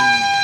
Bye.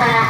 para